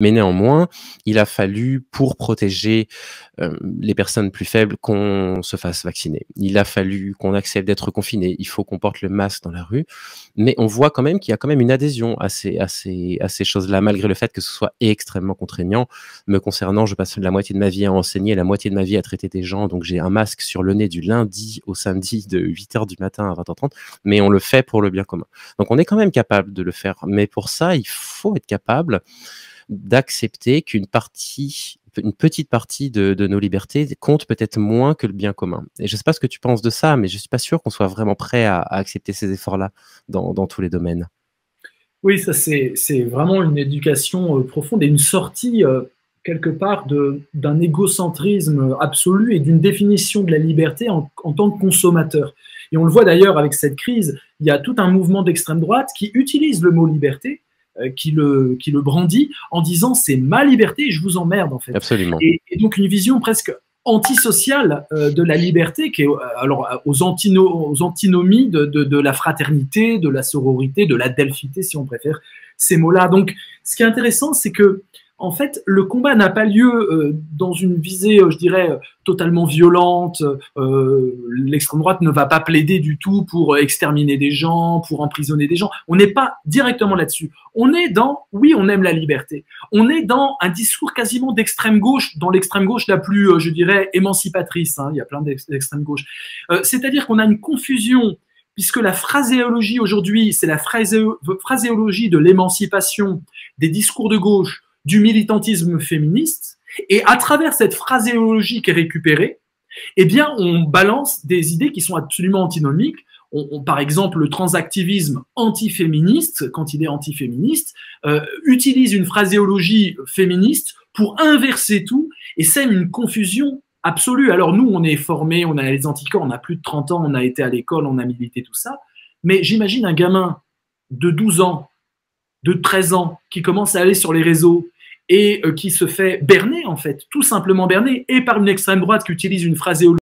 Mais néanmoins, il a fallu, pour protéger euh, les personnes plus faibles, qu'on se fasse vacciner. Il a fallu qu'on accepte d'être confiné. Il faut qu'on porte le masque dans la rue. Mais on voit quand même qu'il y a quand même une adhésion à ces, à ces, à ces choses-là, malgré le fait que ce soit extrêmement contraignant. Me concernant, je passe la moitié de ma vie à enseigner, la moitié de ma vie à traiter des gens. Donc j'ai un masque sur le nez du lundi au samedi de 8h du matin à 20h30. Mais on le fait pour le bien commun. Donc on est quand même capable de le faire. Mais pour ça, il faut être capable d'accepter qu'une partie, une petite partie de, nos libertés compte peut-être moins que le bien commun. Et je ne sais pas ce que tu penses de ça, mais je ne suis pas sûr qu'on soit vraiment prêt à, accepter ces efforts-là dans, tous les domaines. Oui, ça c'est vraiment une éducation euh, profonde et une sortie euh, quelque part d'un égocentrisme absolu et d'une définition de la liberté en, tant que consommateur. Et on le voit d'ailleurs avec cette crise, il y a tout un mouvement d'extrême droite qui utilise le mot liberté qui le, qui le brandit en disant c'est ma liberté et je vous emmerde en fait. Absolument. Et, donc une vision presque antisociale euh, de la liberté qui est euh, alors aux, antino, aux antinomies de, de, de, la fraternité, de la sororité, de la delphité si on préfère ces mots-là. Donc ce qui est intéressant c'est que en fait, le combat n'a pas lieu euh, dans une visée, euh, je dirais, totalement violente. Euh, l'extrême droite ne va pas plaider du tout pour exterminer des gens, pour emprisonner des gens. On n'est pas directement là-dessus. On est dans, oui, on aime la liberté. On est dans un discours quasiment d'extrême gauche, dans l'extrême gauche la plus, je dirais, émancipatrice. Hein. Il y a plein d'extrême gauche. C'est-à-dire qu'on a une confusion puisque la phraséologie aujourd'hui, c'est la phraséologie de l'émancipation des discours de gauche du militantisme féministe. Et à travers cette phraséologie qui est récupérée, eh bien, on balance des idées qui sont absolument antinomiques. On, par exemple, le transactivisme antiféministe, quand il est antiféministe, euh, utilise une phraséologie féministe pour inverser tout et sème une confusion absolue. Alors nous, on est formés, on a les anticorps, on a plus de 30 ans, on a été à l'école, on a milité tout ça. Mais j'imagine un gamin de 12 ans, de 13 ans, qui commence à aller sur les réseaux et euh, qui se fait berner, en fait, tout simplement berner, et par une extrême droite qui utilise une phraséologie